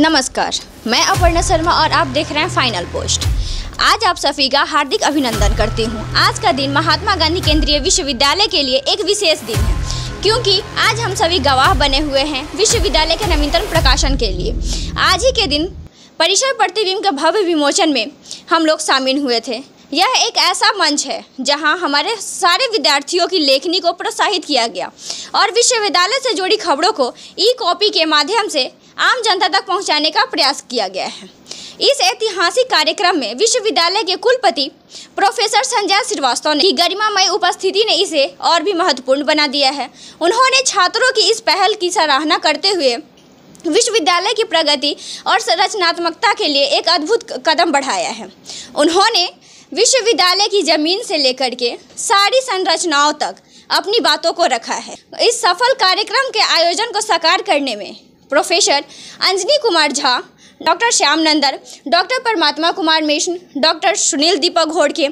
नमस्कार, मैं अपर्णा शर्मा और आप देख रहे हैं फाइनल पोस्ट आज आप सभी का हार्दिक अभिनंदन करती हूँ। आज का दिन महात्मा गांधी केंद्रीय विश्वविद्यालय के लिए एक विशेष दिन है, क्योंकि आज हम सभी गवाह बने हुए हैं विश्वविद्यालय के नवीनतम प्रकाशन के लिए। आज ही के दिन परिसर प्रतिबिंब के भव्य विमोचन में हम लोग शामिल हुए थे। यह एक ऐसा मंच है, जहाँ हमारे सारे विद्यार्थियों की लेखनी को प्रोत्साहित किया गया और विश्वविद्यालय से जुड़ी खबरों को ई कॉपी के माध्यम से आम जनता तक पहुँचाने का प्रयास किया गया है। इस ऐतिहासिक कार्यक्रम में विश्वविद्यालय के कुलपति प्रोफेसर संजय श्रीवास्तव ने गरिमामय उपस्थिति ने इसे और भी महत्वपूर्ण बना दिया है। उन्होंने छात्रों की इस पहल की सराहना करते हुए विश्वविद्यालय की प्रगति और रचनात्मकता के लिए एक अद्भुत कदम बढ़ाया है। उन्होंने विश्वविद्यालय की ज़मीन से लेकर के सारी संरचनाओं तक अपनी बातों को रखा है। इस सफल कार्यक्रम के आयोजन को साकार करने में professor Anjani Kumar Jha doctor Shyam Nandar doctor Paramatma Kumar Mishra, doctor Sunil Deepak Ghodke,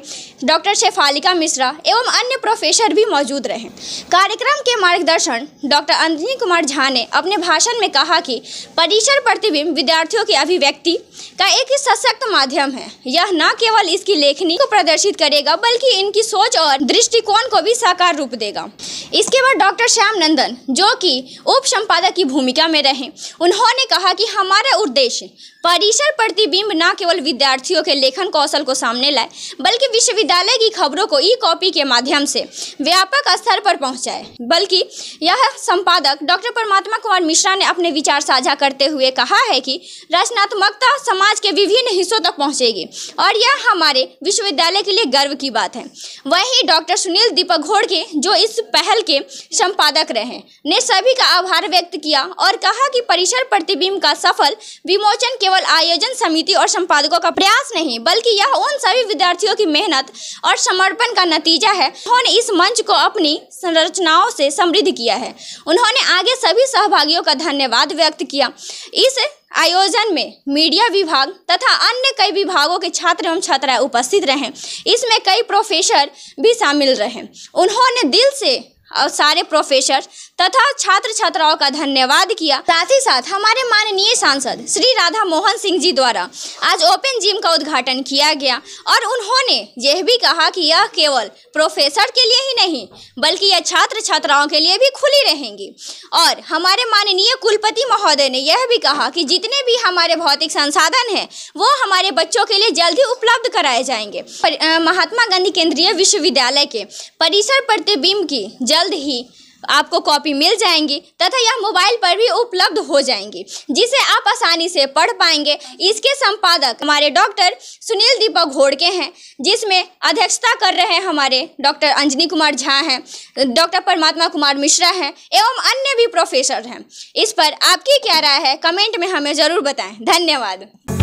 doctor Shefalika Mishra एवं अन्य प्रोफेसर भी मौजूद रहे। कार्यक्रम के मार्गदर्शन डॉक्टर अंजनी कुमार झा ने अपने भाषण में कहा कि परिसर प्रतिबिंब विद्यार्थियों की अभिव्यक्ति का एक सशक्त माध्यम है। यह न केवल इसकी लेखनी को प्रदर्शित करेगा, बल्कि इनकी सोच और दृष्टिकोण को भी साकार रूप देगा। इसके बाद डॉक्टर श्याम नंदन, जो कि उप संपादक की भूमिका में रहे, उन्होंने कहा कि हमारा उद्देश्य परिसर प्रतिबिंब न केवल विद्यार्थियों के लेखन कौशल को सामने लाए, बल्कि विश्वविद्यालय की खबरों को ई कॉपी के माध्यम से व्यापक स्तर पर पहुँचाए। बल्कि यह संपादक डॉक्टर परमात्मा कुमार मिश्रा ने अपने विचार साझा करते हुए कहा है कि रचनात्मकता समाज के विभिन्न हिस्सों तक पहुँचेगी, और यह हमारे विश्वविद्यालय के लिए गर्व की बात है। वहीं डॉक्टर सुनील दीपक घोड़के जो इस पहल के संपादक रहे, ने सभी का आभार व्यक्त किया और कहा कि परिसर प्रतिबिंब का सफल विमोचन केवल आयोजन समिति और संपादकों का प्रयास नहीं, बल्कि यह उन सभी विद्यार्थियों की मेहनत और समर्पण का नतीजा है। उन्होंने इस मंच को अपनी संरचनाओं से समृद्ध किया है। उन्होंने आगे सभी सहभागियों का धन्यवाद व्यक्त किया। इस आयोजन में मीडिया विभाग तथा अन्य कई विभागों के छात्र एवं छात्राएँ उपस्थित रहे। इसमें कई प्रोफेसर भी शामिल रहे। उन्होंने दिल से और सारे प्रोफेसर तथा छात्र छात्राओं का धन्यवाद किया। साथ ही साथ हमारे माननीय सांसद श्री राधा मोहन सिंह जी द्वारा आज ओपन जिम का उद्घाटन किया गया और उन्होंने यह भी कहा कि यह केवल प्रोफेसर के लिए ही नहीं, बल्कि यह छात्र छात्राओं के लिए भी खुली रहेंगी। और हमारे माननीय कुलपति महोदय ने यह भी कहा कि जितने भी हमारे भौतिक संसाधन हैं, वो हमारे बच्चों के लिए जल्द उपलब्ध कराए जाएँगे। महात्मा गांधी केंद्रीय विश्वविद्यालय के परिसर प्रतिबिंब की जल्द ही आपको कॉपी मिल जाएँगी तथा यह मोबाइल पर भी उपलब्ध हो जाएँगी, जिसे आप आसानी से पढ़ पाएँगे। इसके संपादक हमारे डॉक्टर सुनील दीपक घोड़के हैं, जिसमें अध्यक्षता कर रहे हैं हमारे डॉक्टर अंजनी कुमार झा हैं, डॉक्टर परमात्मा कुमार मिश्रा हैं, एवं अन्य भी प्रोफेसर हैं। इस पर आपकी क्या राय है, कमेंट में हमें ज़रूर बताएँ। धन्यवाद।